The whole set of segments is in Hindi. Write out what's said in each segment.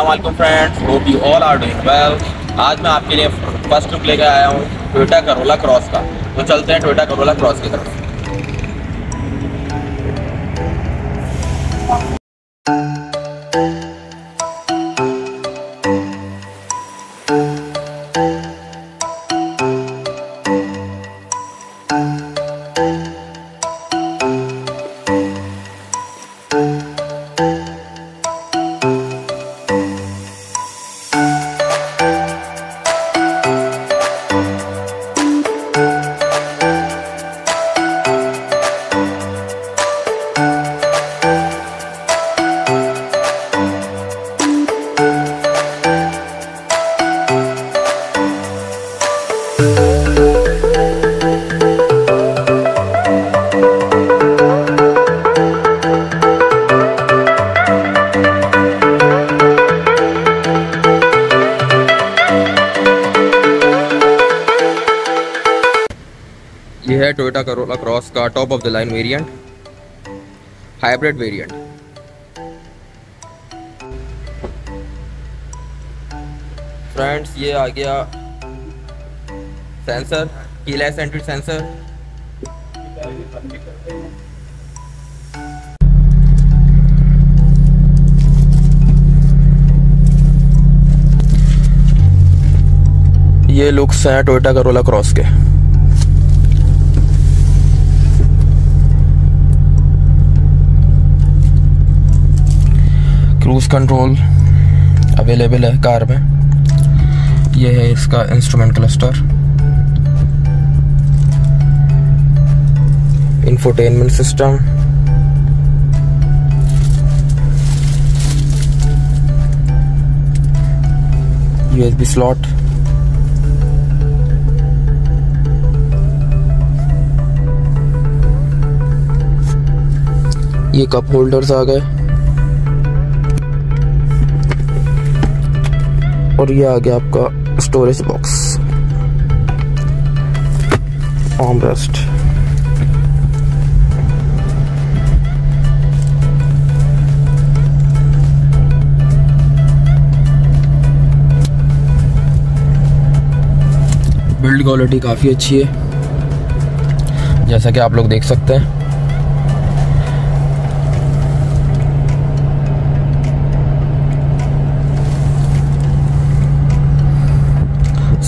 वालेकुम friends hope you all are doing well आज मैं आपके लिए फ़र्स्ट लुक लेकर आया हूँ टोयोटा करोला क्रॉस का। तो चलते हैं टोयोटा करोला क्रॉस की तरफ़। ये है टोयोटा करोला क्रॉस का top of the line variant hybrid variant friends ये आ गया सेंसर कीलेस एंट्री सेंसर ये लुक्स हैं टोयोटा करोला क्रॉस के। क्रूज कंट्रोल अवेलेबल है कार में। ये है इसका instrument cluster infotainment system USB slot ये कप होल्डर्स आ गए। और ये आ गया आपका storage box arm rest build quality काफ़ी अच्छी है। जैसा कि आप लोग देख सकते हैं।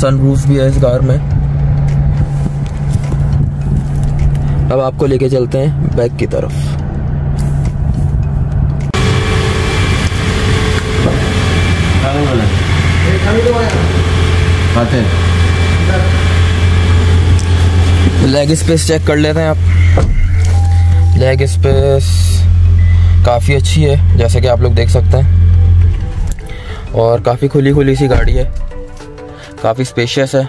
सनरूफ भी है इस कार में। अब आपको लेके चलते हैं बैक की तरफ़। लेग स्पेस चेक कर लेते हैं आप। लेग स्पेस काफ़ी अच्छी है जैसे कि आप लोग देख सकते हैं। और काफ़ी खुली खुली सी गाड़ी है। काफ़ी स्पेशियस है।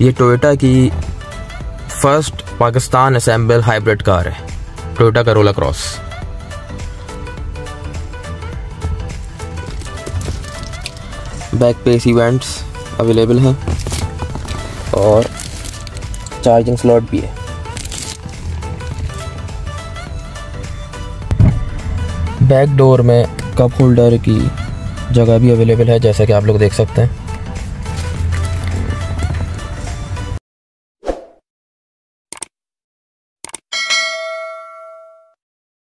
ये टोयोटा की first Pakistan assembled hybrid car है। टोयोटा करोला क्रॉस बैक पे इवेंट्स अवेलेबल हैं। और चार्जिंग स्लॉट भी है। बैक डोर में कप होल्डर की जगह भी अवेलेबल है, जैसा कि आप लोग देख सकते हैं।